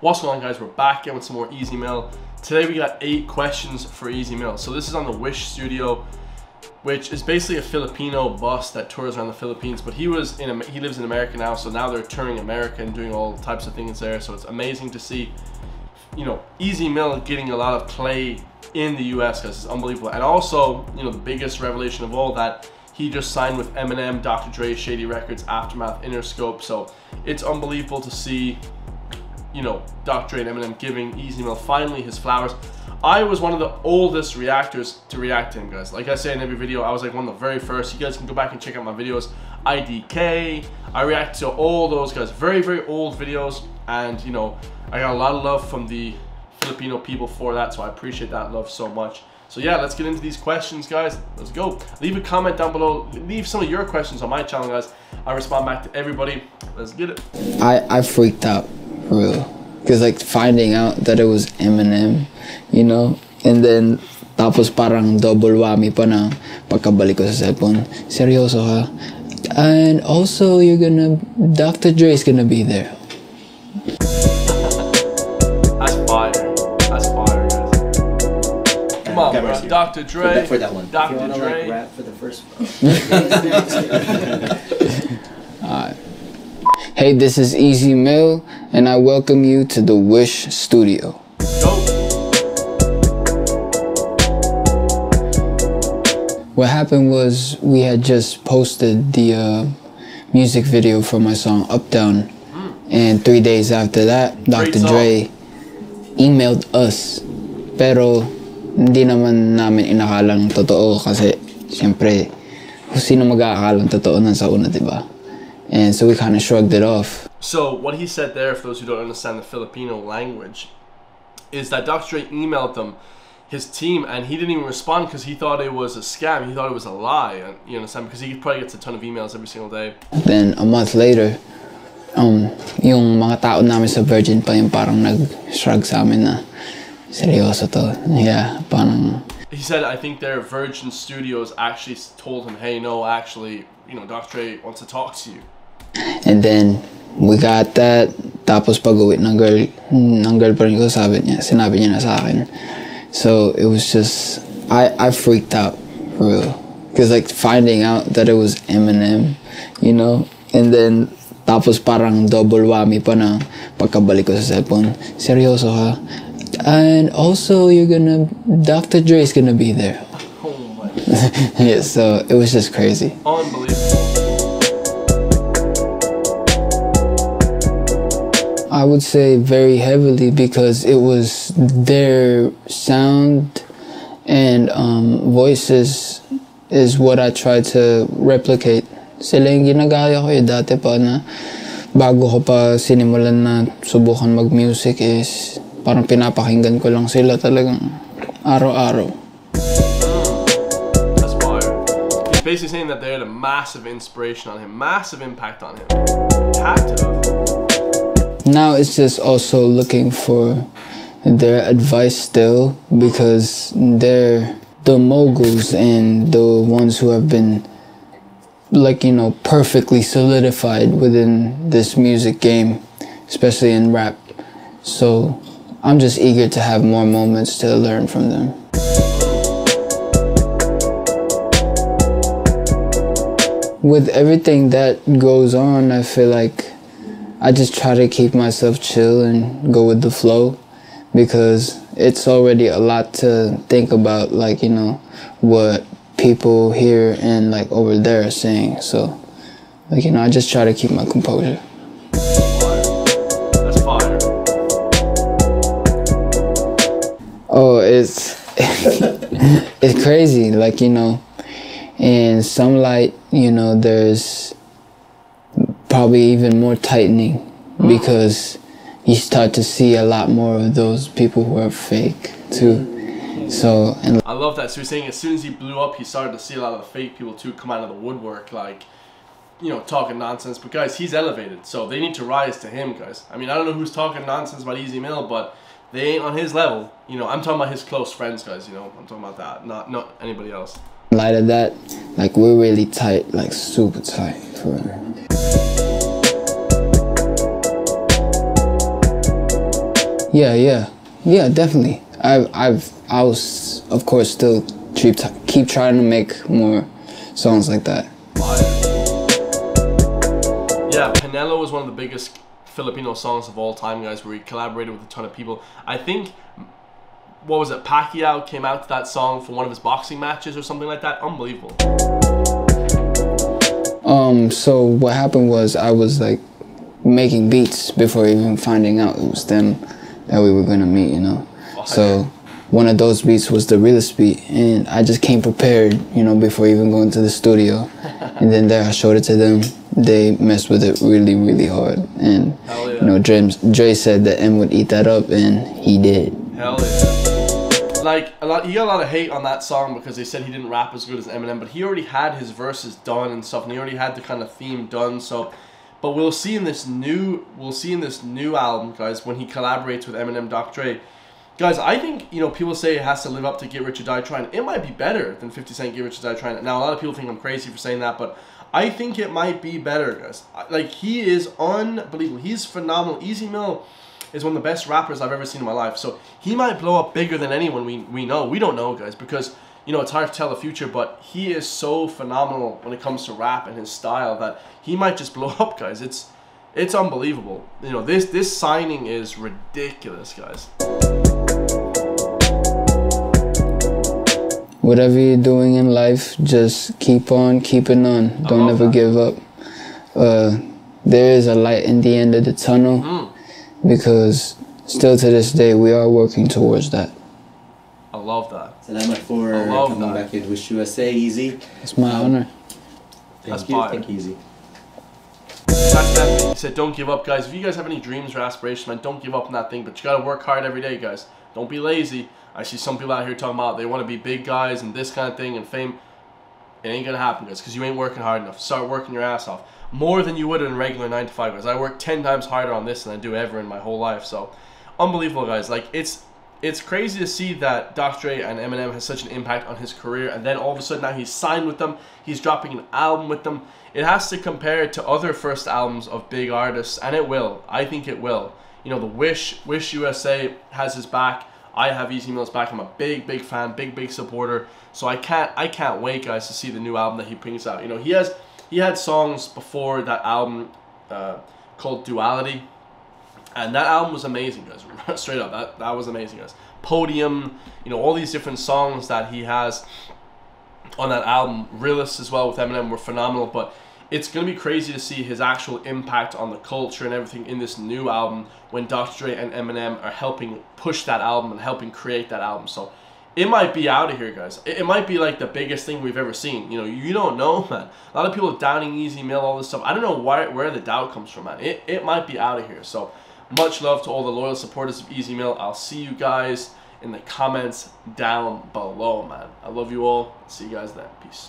What's going on guys, we're back again with some more Ez Mil. Today we got eight questions for Ez Mil. So this is on the Wish Studio, which is basically a Filipino bus that tours around the Philippines, but he was in, he lives in America now, so now they're touring America and doing all types of things there. So it's amazing to see, you know, Ez Mil getting a lot of play in the US because it's unbelievable. And also, you know, the biggest revelation of all that he just signed with Eminem, Dr. Dre, Shady Records, Aftermath, Interscope. So it's unbelievable to see you know, Dr. And Eminem giving Ez Mil finally his flowers. I was one of the oldest reactors to react to him, guys. Like I say in every video, I was like one of the very first. You guys can go back and check out my videos. IDK, I react to all those guys. Very, very old videos. And, you know, I got a lot of love from the Filipino people for that. So I appreciate that love so much. So yeah, let's get into these questions, guys. Let's go. Leave a comment down below. Leave some of your questions on my channel, guys. I respond back to everybody. Let's get it. I, I freaked out real. Because like finding out that it was Eminem, you know, and then tapos parang double whammy pa na pagkabalik ko sa cellphone. Seryoso ha? And also, you're gonna, Dr. Dre is gonna be there. That's fire. That's fire, guys. Come on, bro. Dr. Dre. For that, for that one. Dr. If you wanna, Dre. Like, rap for the first. Hey, this is Ez Mil, and I welcome you to the Wish Studio. What happened was we had just posted the uh, music video for my song Up Down, and three days after that, Dr. Dre emailed us. Pero hindi naman namin inakalang totoo kasi siyempre kung sino mag-aakalang totoo nun sa una, di ba? And so we kind of shrugged it off. So what he said there, for those who don't understand the Filipino language, is that Dr. Dre emailed them, his team, and he didn't even respond because he thought it was a scam. He thought it was a lie. and- You understand? Because he probably gets a ton of emails every single day. Then a month later, um, yung mga tao namin sa Virgin pa yung parang nag-shrug sa amin na seryoso to. Yeah, parang He said, I think their Virgin Studios actually told him, hey, no, actually, you know, Dr. Dre wants to talk to you. And then, we got that. Tapos pag-uwi ng girl, ng girlfriend ko, sabi niya, sinabi niya na sa akin. So, it was just, I, I freaked out, for real. Because like, finding out that it was Eminem, you know? And then, tapos parang double whammy pa na pagkabalik ko sa cellphone. Seryoso ha? And also, you're gonna, Dr. Dre is gonna be there. Oh my. yeah, so it was just crazy. Unbelievable. I would say very heavily because it was their sound and um, voices is what I try to replicate. Sila yung ginagaya ko eh dati pa na bago ko pa sinimulan na subukan mag-music is parang pinapakinggan ko lang sila talagang araw-araw. That's fire. He's basically saying that they had a massive inspiration on him, massive impact on him. Had to have. Now it's just also looking for their advice still because they're the moguls and the ones who have been like you know perfectly solidified within this music game especially in rap. So i'm just eager to have more moments to learn from them. With everything that goes on i feel like I just try to keep myself chill and go with the flow because it's already a lot to think about, like, you know, what people here and like over there are saying. So, like, you know, I just try to keep my composure. That's fire. Oh, it's it's crazy. Like, you know, in some light, you know, there's probably even more tightening because you start to see a lot more of those people who are fake too. So, and I love that. So he's saying as soon as he blew up, he started to see a lot of the fake people too come out of the woodwork, like, you know, talking nonsense. But guys, he's elevated, so they need to rise to him, guys. I mean, I don't know who's talking nonsense about Ez Mil, but they ain't on his level. You know, I'm talking about his close friends, guys. You know, I'm talking about that, not not anybody else. in light of that, like we're really tight, like super tight for Yeah, yeah, yeah, definitely. I've, I've, I was, of course, still keep keep trying to make more songs like that. Yeah, Panalo was one of the biggest Filipino songs of all time, guys, where he collaborated with a ton of people. I think, what was it, Pacquiao came out to that song for one of his boxing matches or something like that. Unbelievable. Um, so what happened was I was like making beats before even finding out it was them that we were gonna meet, you know. Oh, so one of those beats was the realest beat, and I just came prepared, you know, before even going to the studio. and then there I showed it to them. They messed with it really, really hard, and yeah. you know, Dre, Dre said that M would eat that up, and he did. Hell yeah like a lot he got a lot of hate on that song because they said he didn't rap as good as Eminem, but he already had his verses done and stuff, and he already had the kind of theme done. So, but we'll see in this new we'll see in this new album, guys, when he collaborates with Eminem, Dr. Dre. Guys, I think you know people say it has to live up to Get Rich or Die Trying. It might be better than Fifty Cent Get Rich or Die Trying. Now a lot of people think I'm crazy for saying that, but I think it might be better, guys. Like he is unbelievable. He's phenomenal. Ez Mil is one of the best rappers I've ever seen in my life. So he might blow up bigger than anyone we, we know. We don't know, guys, because, you know, it's hard to tell the future, but he is so phenomenal when it comes to rap and his style that he might just blow up, guys. It's it's unbelievable. You know, this this signing is ridiculous, guys. Whatever you're doing in life, just keep on keeping on. Don't ever that. give up. Uh, there is a light in the end of the tunnel. Mm because still to this day we are working towards that. I love that. Salamat for coming that. back in Wish USA, Easy. It's my um, honor. Thank That's you, fire. thank you, Easy. He said, don't give up, guys. If you guys have any dreams or aspirations, man, don't give up on that thing. But you got to work hard every day, guys. Don't be lazy. I see some people out here talking about they want to be big guys and this kind of thing and fame. It ain't going to happen, guys, because you ain't working hard enough. Start working your ass off more than you would in regular 9 to 5 guys. I work 10 times harder on this than I do ever in my whole life. So, unbelievable, guys. Like, it's it's crazy to see that Dr. Dre and Eminem has such an impact on his career, and then all of a sudden now he's signed with them, he's dropping an album with them. It has to compare to other first albums of big artists, and it will. I think it will. You know, the Wish Wish USA has his back. I have Ez Mil's back. I'm a big, big fan, big, big supporter. So I can't, I can't wait, guys, to see the new album that he brings out. You know, he has he had songs before that album uh, called Duality, and that album was amazing, guys. Straight up, that that was amazing, guys. Podium, you know, all these different songs that he has on that album. Realest as well with Eminem were phenomenal, but it's gonna be crazy to see his actual impact on the culture and everything in this new album when Dr. Dre and Eminem are helping push that album and helping create that album. So it might be out of here, guys. It, might be like the biggest thing we've ever seen. You know, you don't know, man. A lot of people are downing Ez Mil, all this stuff. I don't know why, where the doubt comes from, man. It, it might be out of here. So, much love to all the loyal supporters of Ez Mil. I'll see you guys in the comments down below, man. I love you all. See you guys then. Peace.